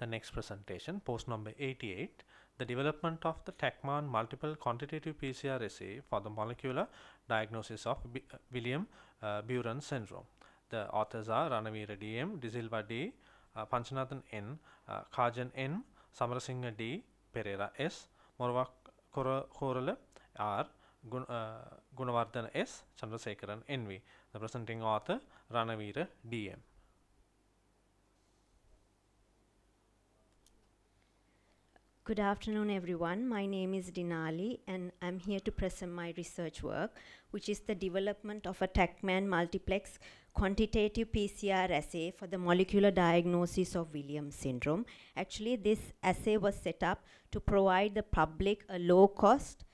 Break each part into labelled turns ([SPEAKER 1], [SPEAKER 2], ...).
[SPEAKER 1] the next presentation, post number 88, the development of the TaqMan multiple quantitative PCR assay for the molecular diagnosis of B- uh, William uh, Beuren syndrome. The authors are Ranaweera D.M., de Silva D., uh, Panchananthan N., uh, Kajan N., Samarasinghe D., Perera S., Morva Korala R., Gun, uh, Gunewardene S., Chandrasekharan N.V. The presenting author Ranaweera D.M.
[SPEAKER 2] Good afternoon, everyone. My name is Dinali, and I'm here to present my research work, which is the development of a TaqMan multiplex quantitative PCR assay for the molecular diagnosis of Williams syndrome. Actually, this assay was set up to provide the public a low cost,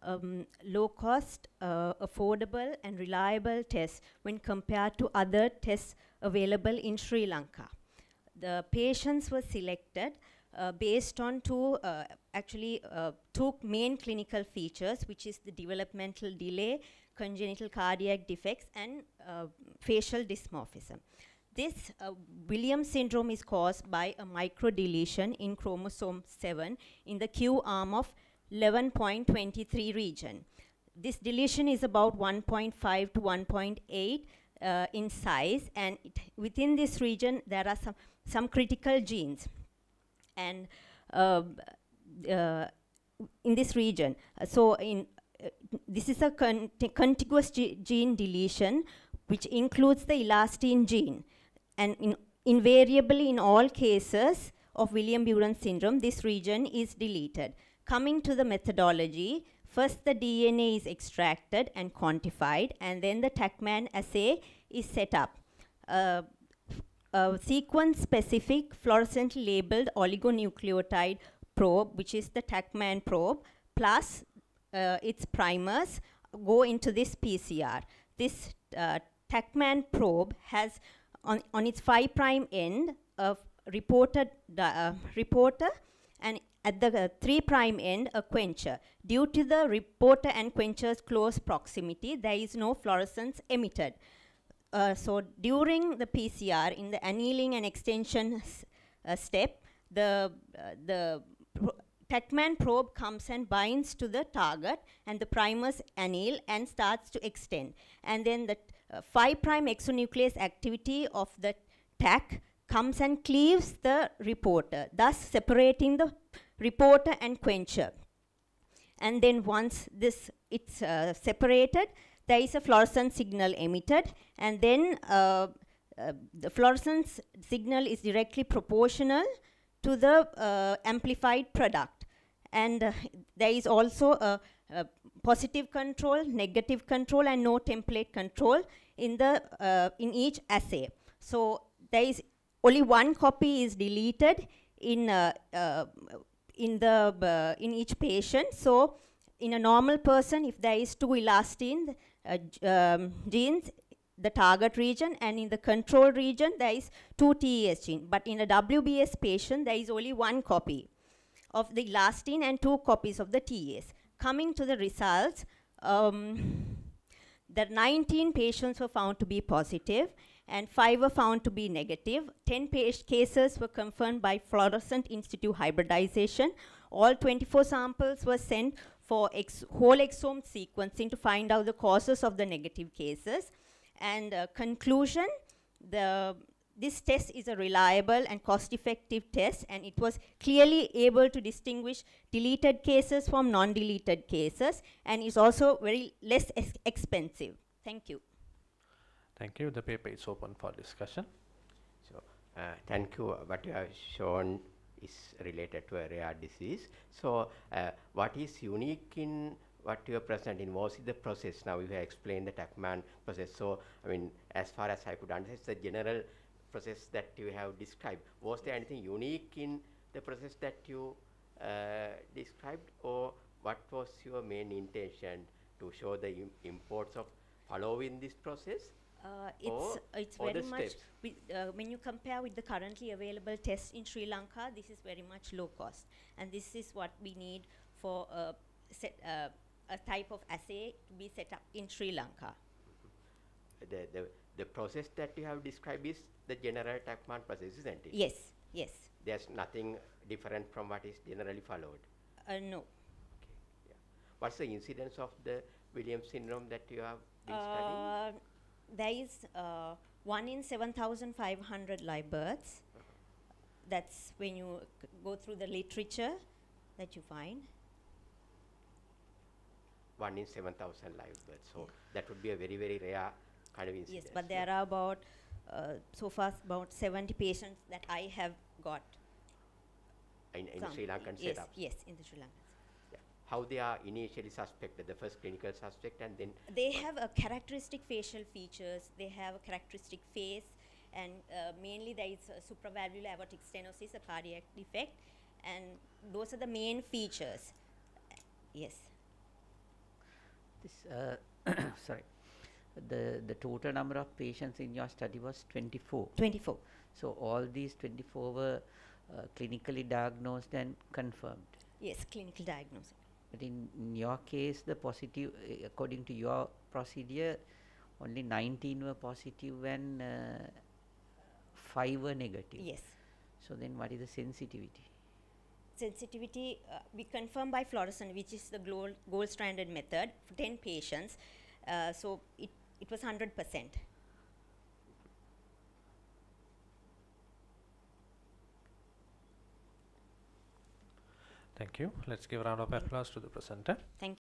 [SPEAKER 2] um, low cost, uh, affordable, and reliable test when compared to other tests available in Sri Lanka. The patients were selected uh, based on two, uh, actually, uh, two main clinical features, which is the developmental delay, congenital cardiac defects, and uh, facial dysmorphism. This uh, Williams syndrome is caused by a microdeletion in chromosome 7 in the Q arm of 11.23 region. This deletion is about 1.5 to 1.8 uh, in size, and it, within this region, there are some, some critical genes and uh, uh, in this region. So in uh, this is a con contiguous ge gene deletion which includes the elastin gene and in invariably in all cases of William Beuren syndrome this region is deleted. Coming to the methodology, first the DNA is extracted and quantified and then the TaqMan assay is set up. Uh, a sequence specific fluorescent labeled oligonucleotide probe, which is the TaqMan probe, plus uh, its primers go into this PCR. This uh, TaqMan probe has on, on its 5 prime end a reporter, uh, reporter and at the uh, 3 prime end a quencher. Due to the reporter and quencher's close proximity, there is no fluorescence emitted. Uh, so during the PCR, in the annealing and extension uh, step, the, uh, the TaqMan probe comes and binds to the target and the primers anneal and starts to extend. And then the uh, 5' exonuclease activity of the Taq comes and cleaves the reporter, thus separating the reporter and quencher. And then once this it's uh, separated, there is a fluorescence signal emitted and then uh, uh, the fluorescence signal is directly proportional to the uh, amplified product. And uh, there is also a, a, positive control negative control and no template control in the uh, in each assay. So there is only one copy is deleted in uh, in the in each patient. So in a normal person if there is two elastin uh, um, genes the target region and in the control region there is two TES gene but in a WBS patient there is only one copy of the elastin and two copies of the TES. Coming to the results, um, the 19 patients were found to be positive and 5 were found to be negative. 10 cases were confirmed by fluorescent in situ hybridization. All 24 samples were sent for ex whole exome sequencing to find out the causes of the negative cases. And uh, conclusion, the, this test is a reliable and cost-effective test and it was clearly able to distinguish deleted cases from non-deleted cases and is also very less ex expensive. Thank you.
[SPEAKER 1] Thank you. The paper is open for discussion.
[SPEAKER 3] So, uh, thank you. What you have shown is related to a rare disease. So, uh, what is unique in what you are presenting was the process. Now you have explained the TaqMan process. So, I mean, as far as I could understand, it's the general process that you have described. Was there anything unique in the process that you uh, described, or what was your main intention to show the Im imports of following this process?
[SPEAKER 2] Uh, it's it's very much with, uh, when you compare with the currently available tests in Sri Lanka. This is very much low cost, and this is what we need for uh, set, a type of assay to be set up in Sri Lanka.
[SPEAKER 3] The, the, the process that you have described is the general TaqMan process, isn't it?
[SPEAKER 2] Yes, yes.
[SPEAKER 3] there's nothing different from what is generally followed.
[SPEAKER 2] Uh, no.
[SPEAKER 3] Okay. Yeah. What's the incidence of the Williams syndrome that you have been studying?
[SPEAKER 2] Uh, there is uh, 1 in 7,500 live births. That's when you go through the literature that you find.
[SPEAKER 3] One in 7,000 live births. So that would be a very, very rare kind of incidence.
[SPEAKER 2] Yes, but there are about, uh, so far, about 70 patients that I have got.
[SPEAKER 3] in, in Sri Lankan
[SPEAKER 2] yes,
[SPEAKER 3] setup.
[SPEAKER 2] Yes, in the Sri Lankan.
[SPEAKER 3] How they are initially suspected, the first clinical suspect, and then
[SPEAKER 2] They have a characteristic facial features, they have a characteristic face, and uh, mainly there is a supravalvular aortic stenosis, a cardiac defect, and those are the main features. Yes.
[SPEAKER 4] This, uh, sorry, the, the total number of patients in your study was 24.
[SPEAKER 2] 24.
[SPEAKER 4] So all these 24 were uh, clinically diagnosed and confirmed.
[SPEAKER 2] Yes, clinical diagnosis.
[SPEAKER 4] But in, in your case, the positive, uh, according to your procedure, only 19 were positive and uh, 5 were negative.
[SPEAKER 2] Yes.
[SPEAKER 4] So then what is the sensitivity?
[SPEAKER 2] Sensitivity, uh, we confirm by fluorescent, which is the gold, gold standard method for 10 patients. Uh, so it, it was 100%.
[SPEAKER 1] Thank you. Let's give a round of applause to the presenter.
[SPEAKER 2] Thank